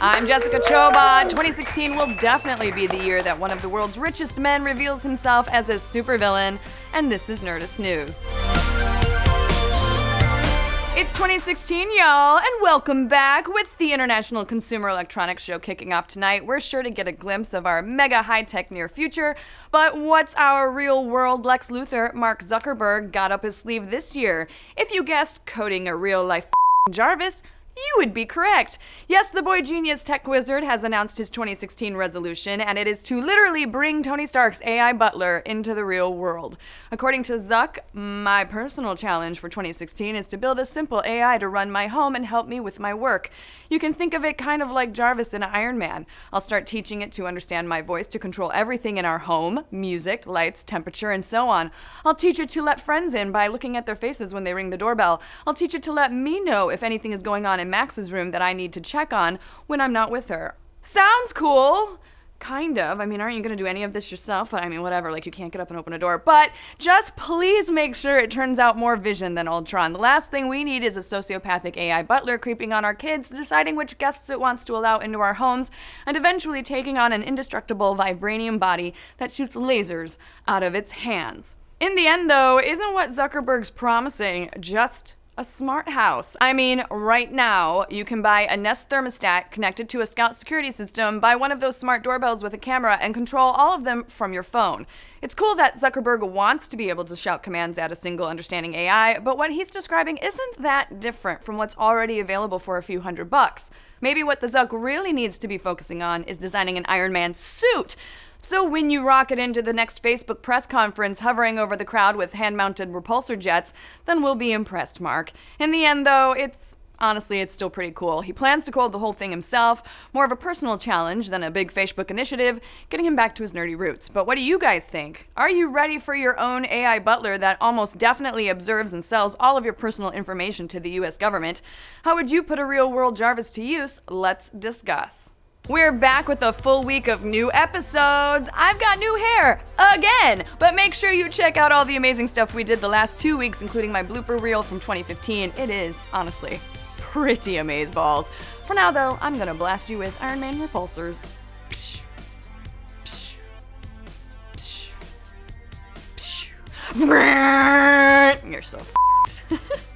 I'm Jessica Chobot. 2016 will definitely be the year that one of the world's richest men reveals himself as a supervillain, and this is Nerdist News. It's 2016, y'all, and welcome back with the International Consumer Electronics Show kicking off tonight. We're sure to get a glimpse of our mega high tech near future, but what's our real world Lex Luthor, Mark Zuckerberg, got up his sleeve this year? If you guessed coding a real life Jarvis, you would be correct. Yes, the boy genius tech wizard has announced his 2016 resolution, and it is to literally bring Tony Stark's AI butler into the real world. According to Zuck, my personal challenge for 2016 is to build a simple AI to run my home and help me with my work. You can think of it kind of like Jarvis in Iron Man. I'll start teaching it to understand my voice to control everything in our home music, lights, temperature, and so on. I'll teach it to let friends in by looking at their faces when they ring the doorbell. I'll teach it to let me know if anything is going on in Max's room that I need to check on when I'm not with her. Sounds cool! Kind of. I mean, aren't you going to do any of this yourself? But I mean, whatever. Like, you can't get up and open a door. But just please make sure it turns out more vision than Ultron. The last thing we need is a sociopathic AI butler creeping on our kids, deciding which guests it wants to allow into our homes, and eventually taking on an indestructible vibranium body that shoots lasers out of its hands. In the end, though, isn't what Zuckerberg's promising just a smart house. I mean, right now, you can buy a Nest thermostat connected to a Scout security system, buy one of those smart doorbells with a camera, and control all of them from your phone. It's cool that Zuckerberg wants to be able to shout commands at a single understanding AI, but what he's describing isn't that different from what's already available for a few hundred bucks. Maybe what the Zuck really needs to be focusing on is designing an Iron Man suit so when you rocket into the next Facebook press conference hovering over the crowd with hand-mounted repulsor jets, then we'll be impressed, Mark. In the end, though, it's honestly, it's still pretty cool. He plans to code the whole thing himself, more of a personal challenge than a big Facebook initiative, getting him back to his nerdy roots. But what do you guys think? Are you ready for your own AI butler that almost definitely observes and sells all of your personal information to the US government? How would you put a real world Jarvis to use? Let's discuss. We're back with a full week of new episodes. I've got new hair again, but make sure you check out all the amazing stuff we did the last two weeks, including my blooper reel from 2015. It is, honestly, pretty amazeballs. For now, though, I'm gonna blast you with Iron Man repulsors. You're so